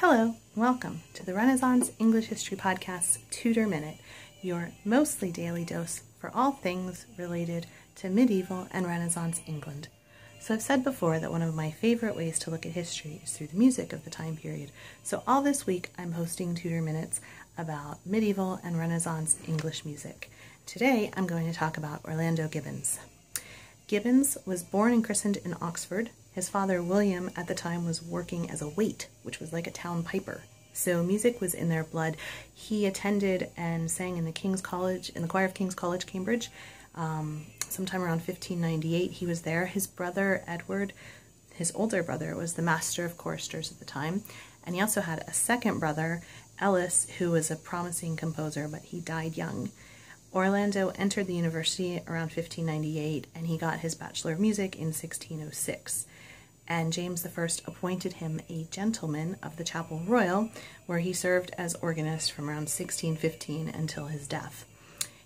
Hello, welcome to the Renaissance English History Podcast's Tudor Minute, your mostly daily dose for all things related to medieval and Renaissance England. So, I've said before that one of my favorite ways to look at history is through the music of the time period. So, all this week I'm hosting Tudor Minutes about medieval and Renaissance English music. Today I'm going to talk about Orlando Gibbons. Gibbons was born and christened in Oxford his father, William, at the time was working as a wait, which was like a town piper. So music was in their blood. He attended and sang in the King's College, in the choir of King's College, Cambridge. Um, sometime around 1598, he was there. His brother, Edward, his older brother, was the master of choristers at the time. And he also had a second brother, Ellis, who was a promising composer, but he died young. Orlando entered the university around 1598 and he got his Bachelor of Music in 1606 and James I appointed him a gentleman of the Chapel Royal, where he served as organist from around 1615 until his death.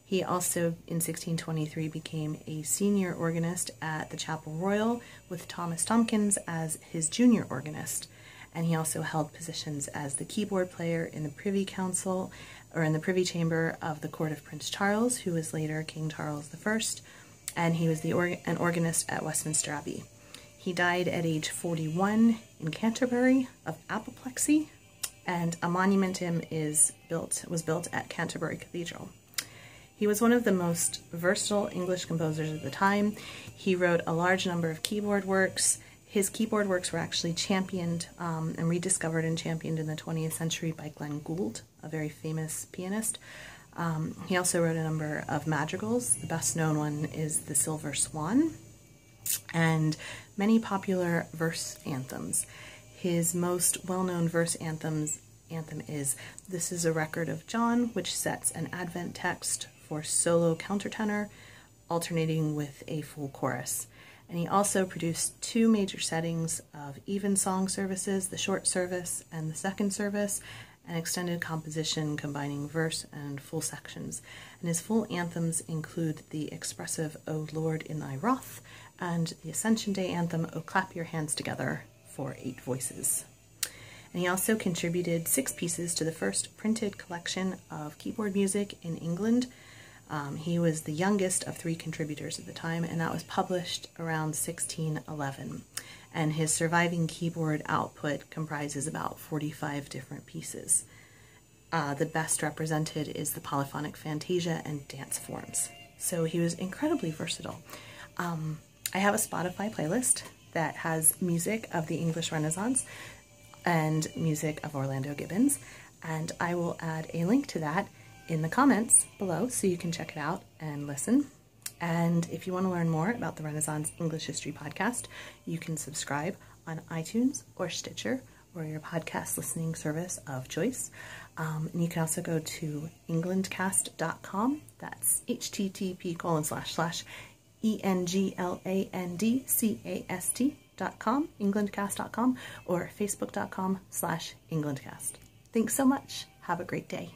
He also, in 1623, became a senior organist at the Chapel Royal with Thomas Tomkins as his junior organist. And he also held positions as the keyboard player in the Privy Council or in the Privy Chamber of the court of Prince Charles, who was later King Charles I, and he was the or an organist at Westminster Abbey. He died at age 41 in Canterbury of apoplexy, and a monument to him is built was built at Canterbury Cathedral. He was one of the most versatile English composers of the time. He wrote a large number of keyboard works. His keyboard works were actually championed um, and rediscovered and championed in the 20th century by Glenn Gould, a very famous pianist. Um, he also wrote a number of madrigals. The best known one is The Silver Swan, and many popular verse anthems. His most well-known verse anthems anthem is This is a Record of John, which sets an Advent text for solo countertenor, alternating with a full chorus. And he also produced two major settings of evensong services, the short service and the second service, an extended composition combining verse and full sections. And his full anthems include the expressive O Lord in Thy Wrath and the Ascension Day anthem O Clap Your Hands Together for eight voices. And he also contributed six pieces to the first printed collection of keyboard music in England. Um, he was the youngest of three contributors at the time, and that was published around 1611 and his surviving keyboard output comprises about 45 different pieces. Uh, the best represented is the polyphonic fantasia and dance forms. So he was incredibly versatile. Um, I have a Spotify playlist that has music of the English Renaissance and music of Orlando Gibbons, and I will add a link to that in the comments below so you can check it out and listen. And if you want to learn more about the Renaissance English History Podcast, you can subscribe on iTunes or Stitcher or your podcast listening service of choice. Um, and you can also go to englandcast.com. That's http colon slash slash e-n-g-l-a-n-d-c-a-s-t dot com, englandcast.com, or facebook.com slash englandcast. Thanks so much. Have a great day.